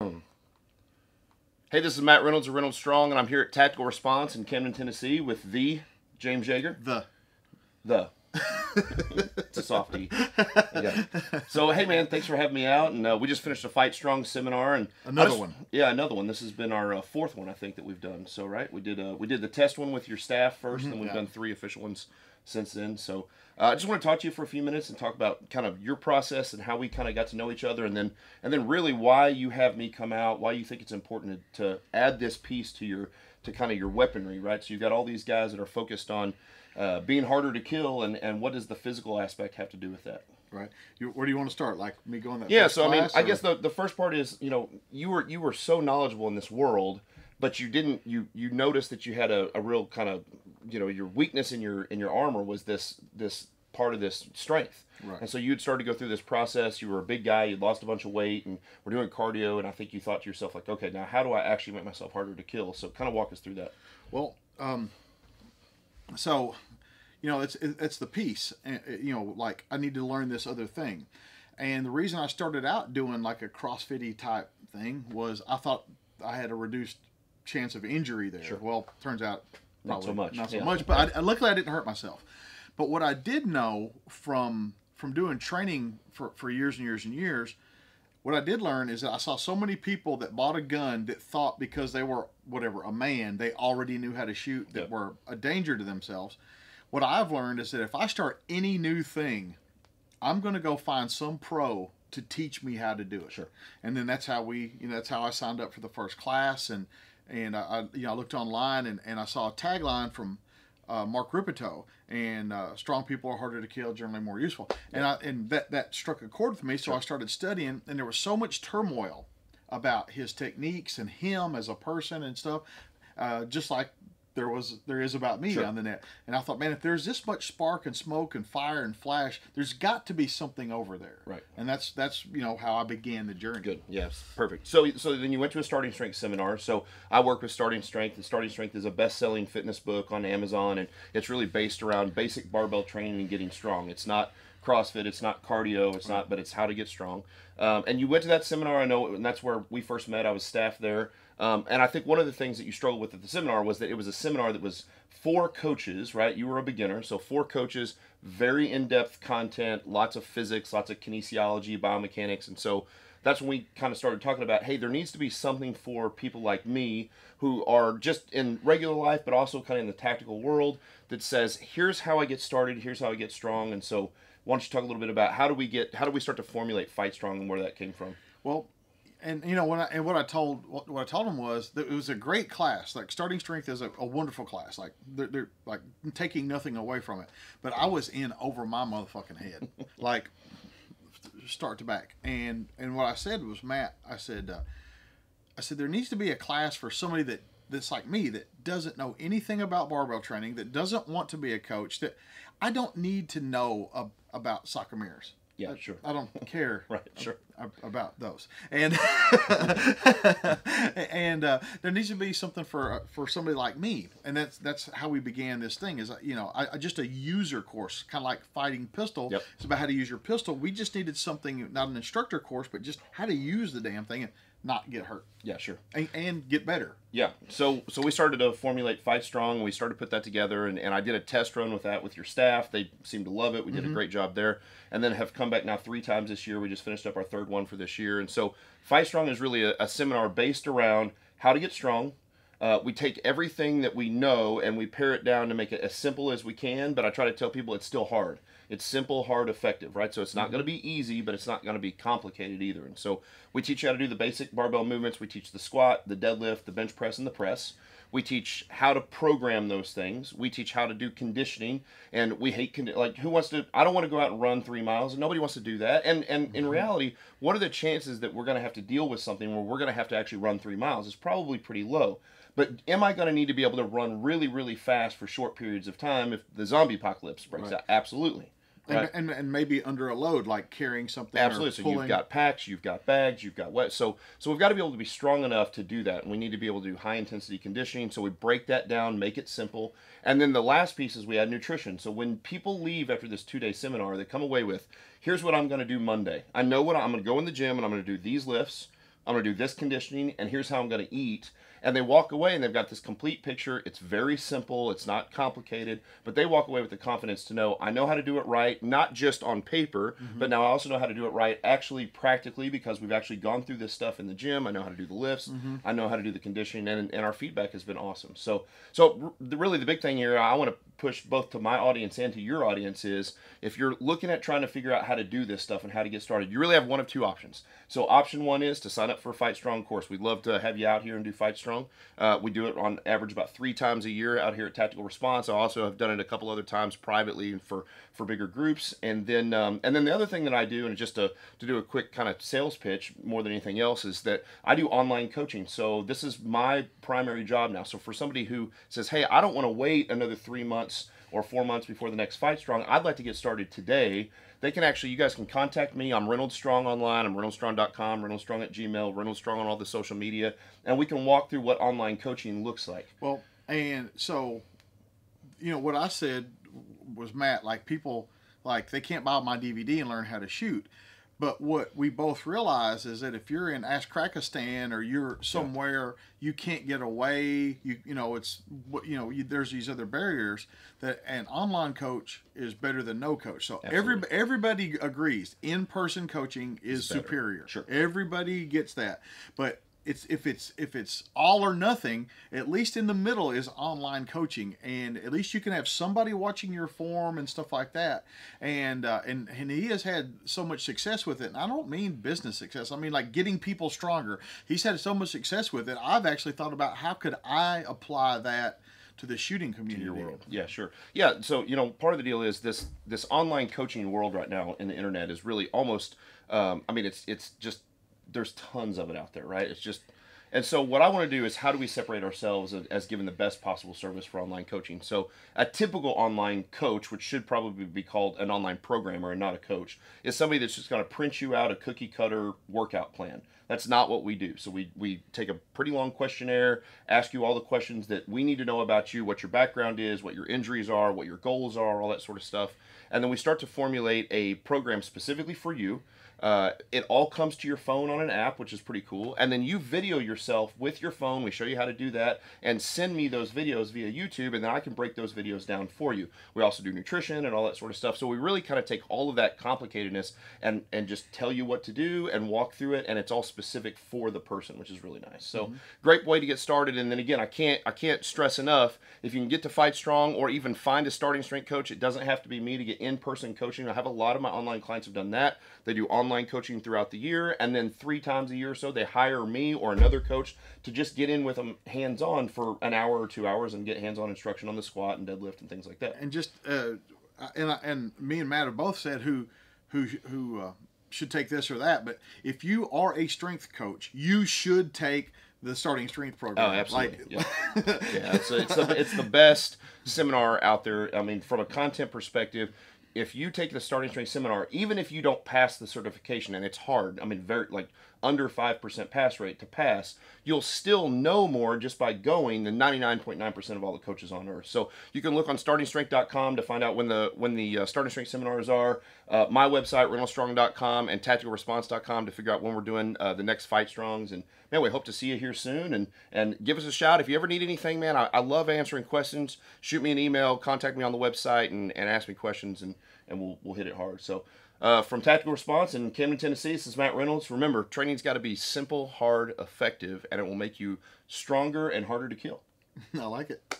Hey, this is Matt Reynolds of Reynolds Strong, and I'm here at Tactical Response in Camden, Tennessee with the James Yeager. The. The. it's a softie. Yeah. So, hey, man, thanks for having me out. And uh, we just finished a Fight Strong seminar, and Another just- one. Yeah, another one. This has been our uh, fourth one, I think, that we've done. So, right, we did uh, we did the test one with your staff 1st and we've yeah. done three official ones since then. So, uh, I just want to talk to you for a few minutes and talk about kind of your process and how we kind of got to know each other, and then and then really why you have me come out, why you think it's important to, to add this piece to your to kind of your weaponry, right? So you've got all these guys that are focused on uh, being harder to kill, and and what does the physical aspect have to do with that? Right. You, where do you want to start? Like me going that Yeah, so I mean, class, I guess the the first part is you know you were you were so knowledgeable in this world, but you didn't you you noticed that you had a, a real kind of you know your weakness in your in your armor was this this part of this strength. Right. And so you'd started to go through this process. You were a big guy. You'd lost a bunch of weight, and we're doing cardio. And I think you thought to yourself like, okay, now how do I actually make myself harder to kill? So kind of walk us through that. Well, um, so, you know, it's it's the piece. uh, You know, like I need to learn this other thing, and the reason I started out doing like a CrossFitty type thing was I thought I had a reduced chance of injury there. Well, turns out Not so much, Not so yeah. much, but I, luckily I didn't hurt myself. But what I did know from from doing training for, for years and years and years what I did learn is that I saw so many people that bought a gun that thought because they were whatever a man they already knew how to shoot that Yep. were a danger to themselves. What I've learned is that if I start any new thing, I'm going to go find some pro to teach me how to do it. Sure. And then that's how we, you know, that's how I signed up for the first class, and and I, I you know, I looked online and, and I saw a tagline from uh, Mark Rippetoe, and uh, strong people are harder to kill, generally more useful. And I and that that struck a chord with me, so I started studying, and there was so much turmoil about his techniques and him as a person and stuff, uh, just like there was there is about me Sure. on the net. And I thought, man, if there's this much spark and smoke and fire and flash, there's got to be something over there. Right. And that's that's you know how I began the journey. Good. Yes. Perfect. So, so then you went to a starting strength seminar. So I work with Starting Strength. And Starting Strength is a best-selling fitness book on Amazon, and it's really based around basic barbell training and getting strong. It's not CrossFit. It's not cardio. It's not, but it's how to get strong. Um, and you went to that seminar. I know, and that's where we first met. I was staff there. Um, and I think one of the things that you struggled with at the seminar was that it was a seminar that was four coaches, right? You were a beginner, so four coaches, very in-depth content, lots of physics, lots of kinesiology, biomechanics, and so that's when we kind of started talking about hey there needs to be something for people like me who are just in regular life but also kind of in the tactical world that says here's how i get started here's how i get strong. And so why don't you talk a little bit about how do we get how do we start to formulate fight strong and where that came from? Well, and you know what I and what I told what, what I told him was that it was a great class. Like starting strength is a, a wonderful class. Like they're, they're like taking nothing away from it. But I was in over my motherfucking head, like start to back. And and what I said was Matt. I said uh, I said there needs to be a class for somebody that that's like me that doesn't know anything about barbell training, that doesn't want to be a coach. That I don't need to know ab- about sarcomeres. Yeah, I- sure. I don't care Right, sure. about those and and uh, there needs to be something for uh, for somebody like me and that's that's how we began this thing is you know I, I just a user course kind of like fighting pistol Yep. it's about how to use your pistol we just needed something not an instructor course but just how to use the damn thing and not get hurt yeah sure and, and get better Yeah. So so we started to formulate Fight Strong. We started to put that together, and, and I did a test run with that with your staff. They seemed to love it. We did a great job there, and then have come back now three times this year. We just finished up our third one for this year, and so Fight Strong is really a, a seminar based around how to get strong. Uh, we take everything that we know and we pare it down to make it as simple as we can. But I try to tell people it's still hard. It's simple, hard, effective, right? So it's not mm-hmm. going to be easy, but it's not going to be complicated either. And so we teach you how to do the basic barbell movements. We teach the squat, the deadlift, the bench press, and the press. We teach how to program those things. We teach how to do conditioning, and we hate condi- like who wants to. I don't want to go out and run three miles, and nobody wants to do that. And and in mm-hmm. reality, what are the chances that we're going to have to deal with something where we're going to have to actually run three miles? It's probably pretty low. But am I going to need to be able to run really, really fast for short periods of time if the zombie apocalypse breaks Right. out? Absolutely. And, Right. and, and maybe under a load like carrying something Absolutely. So pulling. you've got packs, you've got bags, you've got wet. So so we've got to be able to be strong enough to do that, and we need to be able to do high intensity conditioning. So we break that down, make it simple, and then the last piece is we add nutrition. So when people leave after this two day seminar, they come away with, here's what I'm going to do Monday. I know what I'm going to go in the gym and I'm going to do these lifts. I'm going to do this conditioning, and here's how I'm going to eat. And they walk away and they've got this complete picture. It's very simple, it's not complicated, but they walk away with the confidence to know I know how to do it right, not just on paper, mm-hmm. but now I also know how to do it right actually practically because we've actually gone through this stuff in the gym. I know how to do the lifts, mm-hmm. I know how to do the conditioning, and, and our feedback has been awesome. So, so really the big thing here, I want to push both to my audience and to your audience is if you're looking at trying to figure out how to do this stuff and how to get started, you really have one of two options. So option one is to sign up for a Fight Strong course. We'd love to have you out here and do Fight Strong. Uh, we do it on average about three times a year out here at Tactical Response. I also have done it a couple other times privately for for bigger groups. And then um, and then the other thing that I do, and just to to do a quick kind of sales pitch more than anything else, is that I do online coaching. So this is my primary job now. So for somebody who says, hey, I don't want to wait another three months or four months before the next Fight Strong, I'd like to get started today. They can actually, you guys can contact me. I'm Reynolds Strong online. I'm ReynoldsStrong.com, Reynolds Strong at Gmail, Reynolds Strong on all the social media, and we can walk through what online coaching looks like. Well, and so, you know, what I said was Matt, like people, like they can't buy my DVD and learn how to shoot. But what we both realize is that if you're in Ashkrakistan or you're somewhere you can't get away, you you know it's you know you, there's these other barriers that an online coach is better than no coach. So every everybody agrees in person coaching is superior. Sure, everybody gets that. But it's if it's if it's all or nothing at least in the middle is online coaching and at least you can have somebody watching your form and stuff like that and uh, and and he has had so much success with it and i don't mean business success i mean like getting people stronger he's had so much success with it i've actually thought about how could i apply that to the shooting community. To your world. Yeah, sure. Yeah, so you know, part of the deal is this this online coaching world right now in the internet is really almost. Um, I mean, it's it's just there's tons of it out there, right? It's just and so what I want to do is how do we separate ourselves as, giving the best possible service for online coaching? So a typical online coach, which should probably be called an online programmer and not a coach, is somebody that's just going to print you out a cookie cutter workout plan. That's not what we do. So we, we take a pretty long questionnaire, ask you all the questions that we need to know about you, what your background is, what your injuries are, what your goals are, all that sort of stuff. And then we start to formulate a program specifically for you uh, it all comes to your phone on an app, which is pretty cool. And then you video yourself with your phone. We show you how to do that and send me those videos via YouTube, and then I can break those videos down for you. We also do nutrition and all that sort of stuff. So we really kind of take all of that complicatedness and, and just tell you what to do and walk through it, and it's all specific for the person, which is really nice. So mm-hmm. great way to get started. And then again, I can't I can't stress enough if you can get to Fight Strong or even find a starting strength coach. It doesn't have to be me to get in-person coaching. I have a lot of my online clients have done that. They do online online coaching throughout the year, and then three times a year or so they hire me or another coach to just get in with them hands on for an hour or two hours and get hands on instruction on the squat and deadlift and things like that. And just uh, and and me and Matt have both said who who who uh, should take this or that, but if you are a strength coach, you should take the starting strength program. Oh, absolutely. Like, yeah, yeah it's, it's, the, it's the best seminar out there. I mean, from a content perspective, if you take the starting strength seminar, even if you don't pass the certification, and it's hard, I mean, very like under 5% pass rate to pass, you'll still know more just by going than 99.9% of all the coaches on earth. So you can look on startingstrength.com to find out when the when the uh, starting strength seminars are. Uh, my website, reynoldsstrong.com and tacticalresponse.com to figure out when we're doing uh, the next Fight Strongs. And man, we hope to see you here soon. And and give us a shout if you ever need anything, man. I, I love answering questions. Shoot me an email, contact me on the website, and, and ask me questions, and and we'll we'll hit it hard. So. Uh, from Tactical Response in Camden, Tennessee, this is Matt Reynolds. Remember, training's got to be simple, hard, effective, and it will make you stronger and harder to kill. I like it.